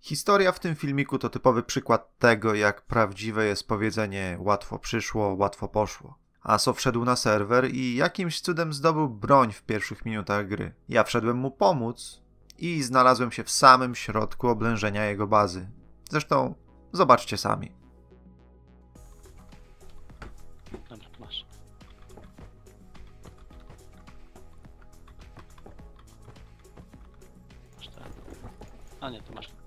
Historia w tym filmiku to typowy przykład tego, jak prawdziwe jest powiedzenie łatwo przyszło, łatwo poszło. Aso wszedł na serwer i jakimś cudem zdobył broń w pierwszych minutach gry. Ja wszedłem mu pomóc i znalazłem się w samym środku oblężenia jego bazy. Zresztą zobaczcie sami. Dobra, masz. A nie, tu masz.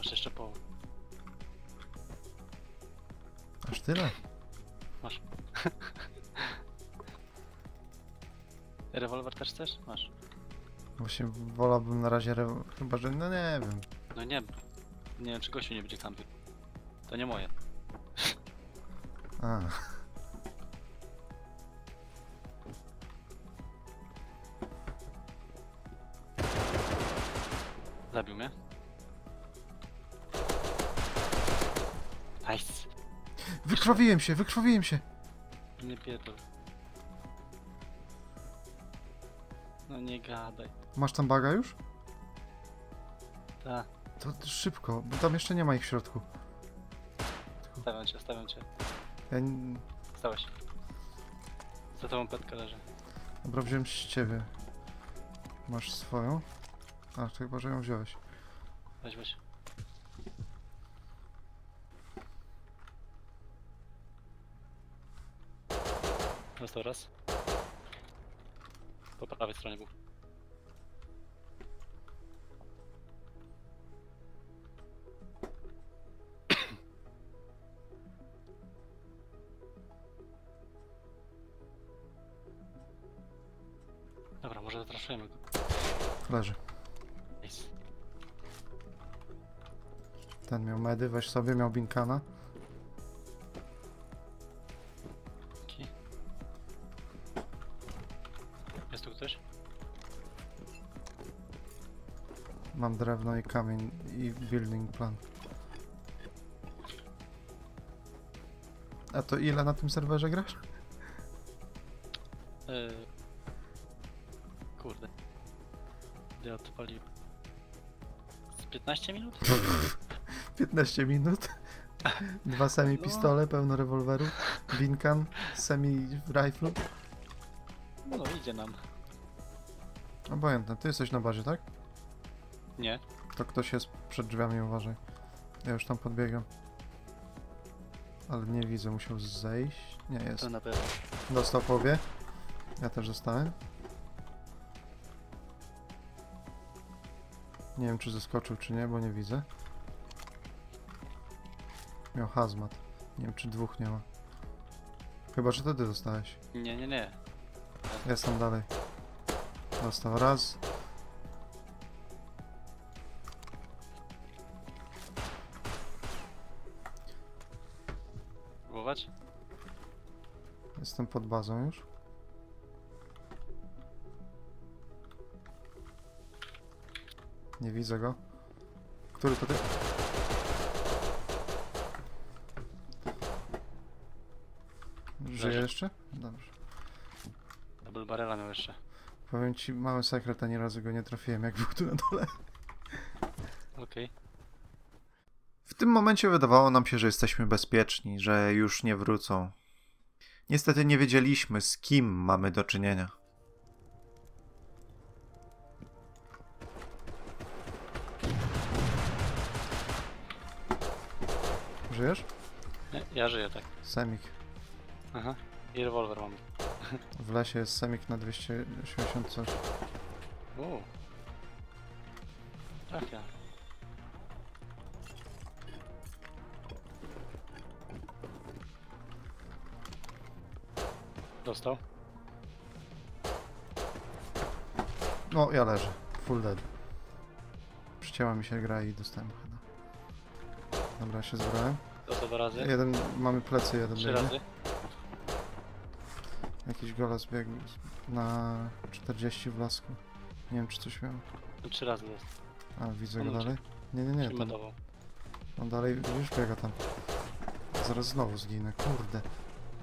Masz jeszcze połowę. Aż tyle? Masz. Rewolwer też chcesz? Masz. Właśnie wolałbym na razie, re... chyba że, no nie wiem. No nie, nie wiem czy gościu nie będzie kampił. To nie moje. A. Zabił mnie. Nice. Wykrwawiłem się, wykrwawiłem się! Nie pierdol. No nie gadaj. Masz tam baga już? Ta, To to szybko, bo tam jeszcze nie ma ich w środku. stawiam cię, stawiam cię. Ja... n- Stałeś. Za tobą petka leży. Dobra, wziąłem z ciebie. Masz swoją? A, to chyba, że ją wziąłeś. Weź, weź. Dostał raz. Po prawej stronie był. Dobra, może zatraszujemy go. Leży. Nice. Ten miał medy, weź sobie, miał binkana. Mam drewno i kamień i building plan. A to ile na tym serwerze grasz? Yy... Kurde. Gdzie odpalił? Z 15 minut? 15 minut. Dwa semi pistole, pełno rewolwerów. Binkan, semi rifle. No, idzie nam. Obojętne, ty jesteś na bazie, tak? Nie. To ktoś jest przed drzwiami, uważaj. Ja już tam podbiegam. Ale nie widzę, musiał zejść. Nie jest. To na pewno. Dostał powie. Ja też dostałem. Nie wiem, czy zeskoczył, czy nie, bo nie widzę. Miał hazmat. Nie wiem, czy dwóch nie ma. Chyba, że ty dostałeś. Nie, nie, nie. Jestem dalej. Dostał raz. Jestem pod bazą już. Nie widzę go. Który to ty? Żyje Leży. jeszcze? Dobrze. Double barrela miał jeszcze. Powiem ci mały sekret, ani razu go nie trafiłem, jak był tu na dole. Okej. W tym momencie wydawało nam się, że jesteśmy bezpieczni, że już nie wrócą. Niestety nie wiedzieliśmy, z kim mamy do czynienia. Żyjesz? Nie, Ja żyję tak. Semik. Aha. I rewolwer mamy. W lesie jest semik na 280 coś. Uuu. Trafia. Dostał? No, ja leżę. Full dead. Przycięła mi się gra i dostałem heada. Dobra, się zbrałem. Dostał dwa razy? Jeden, mamy plecy, jeden Trzy biegnie. razy? Jakiś golas biegł na 40 w lasku. Nie wiem, czy coś miał. No, Trzy razy jest. A, widzę go dalej. Nie, nie, nie. Trzy Tam, medował. on dalej już biega tam. Zaraz znowu zginę, kurde.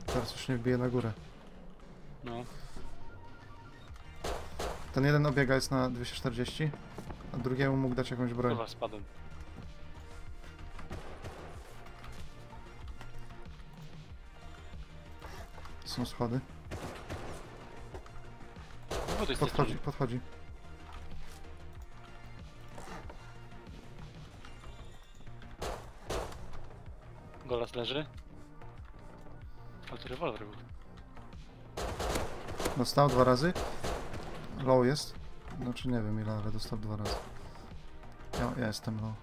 Teraz już nie wbiję na górę. No. Ten jeden obiega jest na 240, a drugiemu mógł dać jakąś broń. Kurwa, spadłem. Są schody. No to jest Podchodzi, podchodzi. Golas leży. Ale to rewolwer był. Dostał dwa razy. Low jest. Znaczy nie wiem ile, ale dostał dwa razy. Ja, ja jestem low.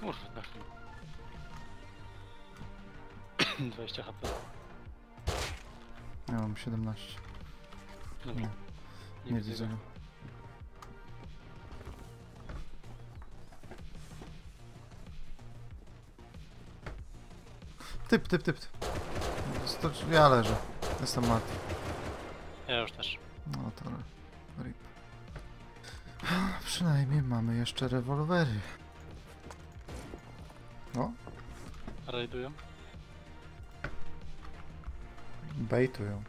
Kurwa, trafił. 20 HP. Ja mam 17. Dobra. Nie, Nie, nie widzę go. go. Typ, typ, typ. Sto- Ja leżę. Jestem martwy. Ja już też. No to rip. Przynajmniej mamy jeszcze rewolwery. O, Rajdują. bejtują.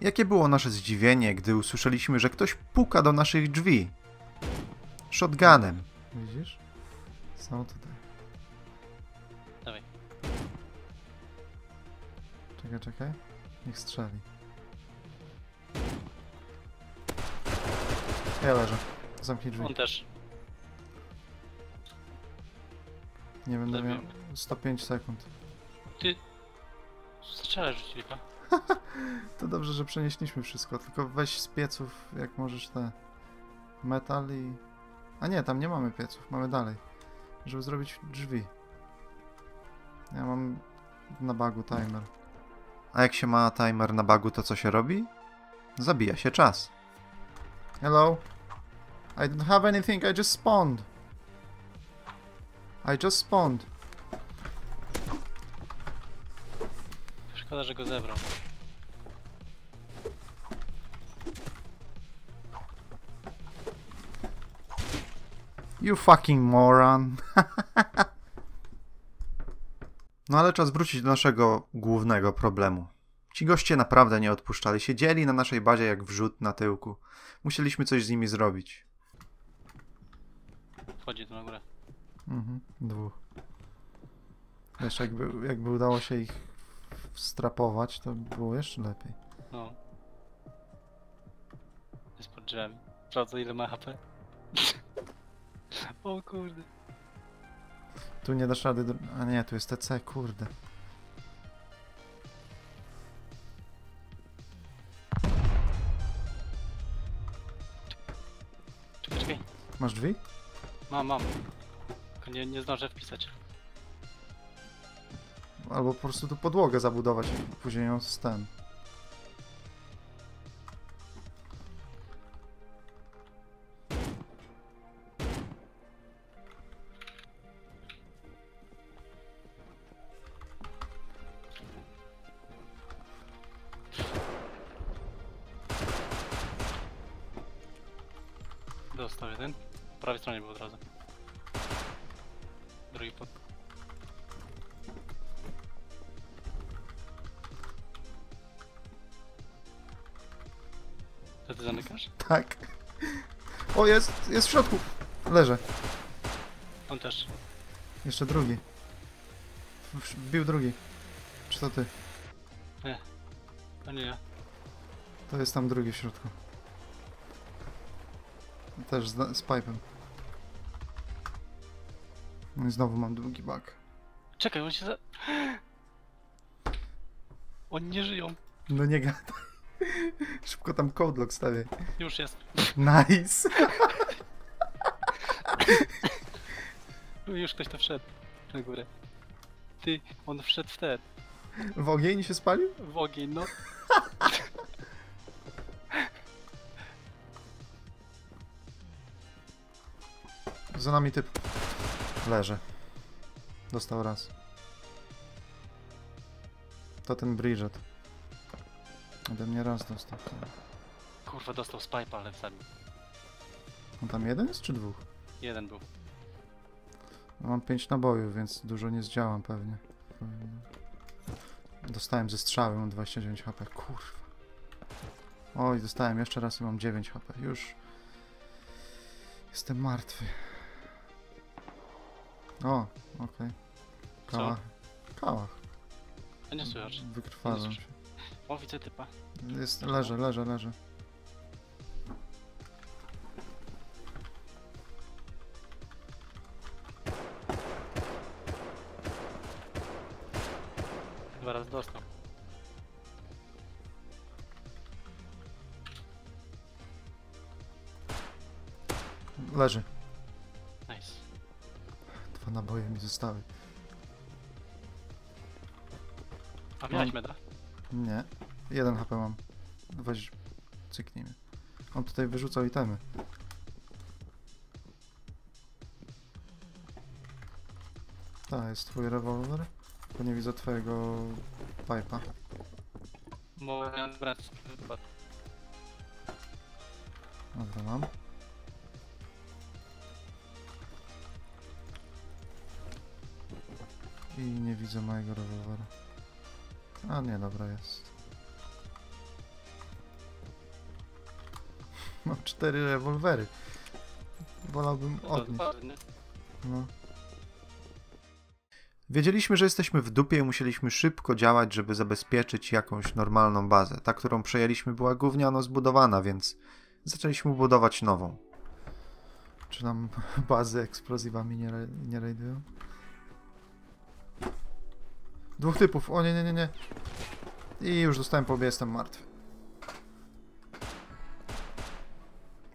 Jakie było nasze zdziwienie, gdy usłyszeliśmy, że ktoś puka do naszych drzwi. Shotgunem. Widzisz? Są tutaj. Dawaj. Czekaj, czekaj. Niech strzeli. Ja leżę. Zamknij drzwi. On też. Nie będę miał Zabiłem. 105 sekund. Strzelę rzucili, pa. To dobrze, że przenieśliśmy wszystko, tylko weź z pieców, jak możesz te metal i... A nie, tam nie mamy pieców, mamy dalej. Żeby zrobić drzwi. Ja mam na bagu timer. A jak się ma timer na bagu, to co się robi? Zabija się czas. Hello? I don't have anything, I just spawned. I just spawned. Szkoda, że go zebrał. You fucking moron. no ale czas wrócić do naszego głównego problemu. Ci goście naprawdę nie odpuszczali. Siedzieli na naszej bazie jak wrzut na tyłku. Musieliśmy coś z nimi zrobić. Wchodzi tu na górę. Mhm, dwóch. Wiesz, jakby, jakby udało się ich strapować, to by było jeszcze lepiej. No. Jest pod drzwiami. Sprawdzę ile ma HP. o kurde. Tu nie dasz rady... Do... A nie, tu jest TC, kurde. Czekaj, czekaj. Masz drzwi? Mam, mam. Tylko nie, nie zdążę wpisać. Albo po prostu tu podłogę zabudować później ją z ten. Prawej stronie był od razu. Drugi pod. To ty zamykasz? Tak. O, jest, jest w środku. Leżę. On też. Jeszcze drugi. Wbił drugi. Czy to ty? To nie ja. To jest tam drugi w środku. Też z, z pipem. No i znowu mam długi bug. Czekaj, on się za... Oni nie żyją. No nie gadaj. Szybko tam code lock stawię. Już jest. Nice. Już ktoś to wszedł na górę. Ty, on wszedł w ten, W ogień się spalił? w ogień, no. Za nami typ. Leży. Dostał raz. To ten Bridget. Ode mnie raz dostał. Kurwa, dostał z pipa, ale zabił. On tam jeden jest czy dwóch? Jeden był. Mam 5 nabojów, więc dużo nie zdziałam pewnie. Dostałem ze strzały, mam 29 HP. Kurwa. Oj, dostałem jeszcze raz i mam 9 HP. Już. Jestem martwy. O, okej. Co? Kałach. Kałach. A nie słychać. Wykrwawam Nie się. O, widzę typa. Jest, leżę, leżę, leżę. Dwa razy dostał. Leży. Zostały. A miałeś meda? Nie. Jeden HP mam. Weź, cyknij mnie. On tutaj wyrzucał itemy. Tak, jest twój rewolwer. Bo nie widzę twojego pipa. Miałem brać. Dobra, mam. I nie widzę mojego rewolwera. A nie, dobra jest. Mam cztery rewolwery. Wolałbym odnieść. No. Wiedzieliśmy, że jesteśmy w dupie i musieliśmy szybko działać, żeby zabezpieczyć jakąś normalną bazę. Ta, którą przejęliśmy, była gówniano zbudowana, więc zaczęliśmy budować nową. Czy nam bazy eksplozywami nie, ra- nie rajdują? Dwóch typów. O nie, nie, nie, nie. I już dostałem po obie, jestem martwy.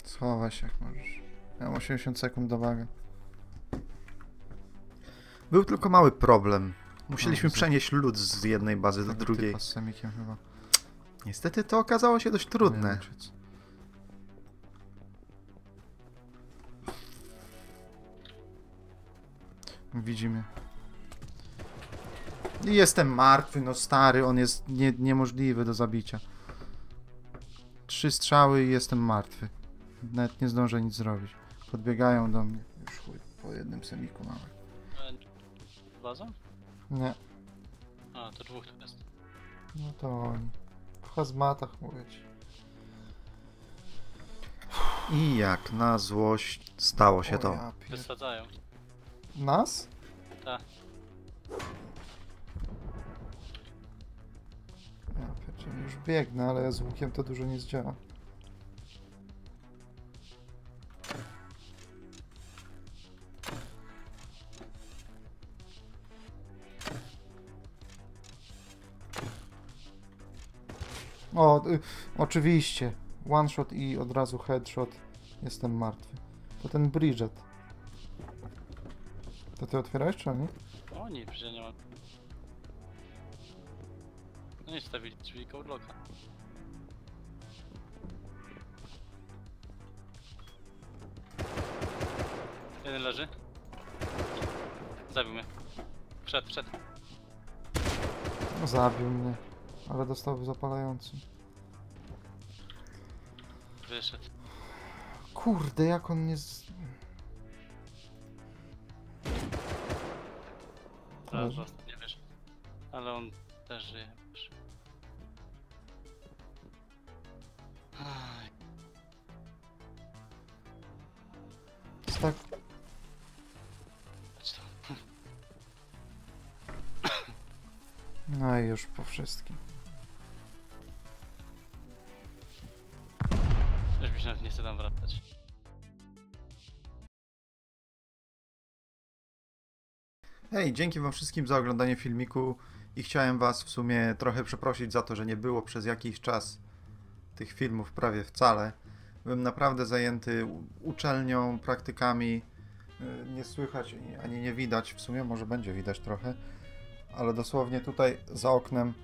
Schowaj się jak możesz. Mam 80 sekund do wagi. Był tylko mały problem. Musieliśmy No, przenieść lód z jednej bazy do drugiej. Z semikiem chyba. Niestety to okazało się dość trudne. Widzimy. I jestem martwy, no stary, on jest nie, niemożliwy do zabicia. Trzy strzały i jestem martwy. Nawet nie zdążę nic zrobić. Podbiegają do mnie. Już chuj, po jednym semiku mamy. Bazą? Nie, A, to dwóch tu jest. no to oni. W hazmatach mówię ci. I jak na złość stało się O to. ja pier- Wysadzają. Nas? Tak. Już biegnę, ale z łukiem to dużo nie zdziała. O, y, oczywiście. One shot i od razu headshot. Jestem martwy. To ten Bridget. To ty otwierałeś czy nie? O nie, przecież nie ma. No nie stawili drzwi kołdloka. Jeden leży. Zabił mnie. Wszedł, wszedł. Zabił mnie, ale dostał zapalający. Wyszedł. Kurde, jak on nie z... Leży. Ale Aj, tak... No i już po wszystkim. Już mi się nawet nie chce tam wracać. Hej, dzięki wam wszystkim za oglądanie filmiku i chciałem was w sumie trochę przeprosić za to, że nie było przez jakiś czas tych filmów prawie wcale. Byłem naprawdę zajęty uczelnią, praktykami. Yy, Nie słychać ani nie widać, w sumie może będzie widać trochę, ale dosłownie tutaj za oknem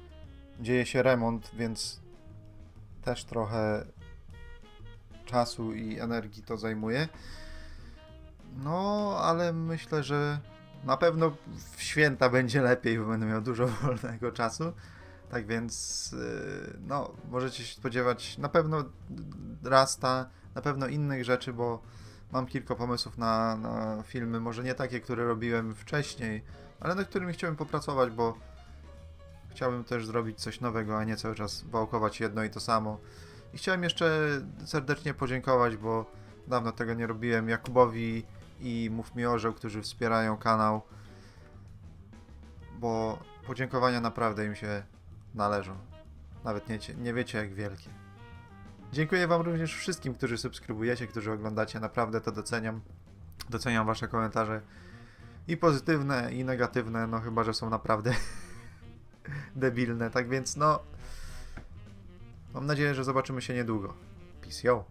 dzieje się remont, więc też trochę czasu i energii to zajmuje. No, ale myślę, że na pewno w święta będzie lepiej, bo będę miał dużo wolnego czasu. Tak więc, yy, no, możecie się spodziewać na pewno Rasta, na pewno innych rzeczy, bo mam kilka pomysłów na, na filmy, może nie takie, które robiłem wcześniej, ale nad którymi chciałem popracować, bo chciałbym też zrobić coś nowego, a nie cały czas wałkować jedno i to samo. I chciałem jeszcze serdecznie podziękować, bo dawno tego nie robiłem, Jakubowi i Mów mi Orzeł, którzy wspierają kanał, bo podziękowania naprawdę im się należą. Nawet nie, nie wiecie jak wielkie. Dziękuję Wam również wszystkim, którzy subskrybujecie, którzy oglądacie. Naprawdę to doceniam. Doceniam Wasze komentarze. I pozytywne, i negatywne, no chyba, że są naprawdę debilne. Tak więc, no. Mam nadzieję, że zobaczymy się niedługo. Peace, yo.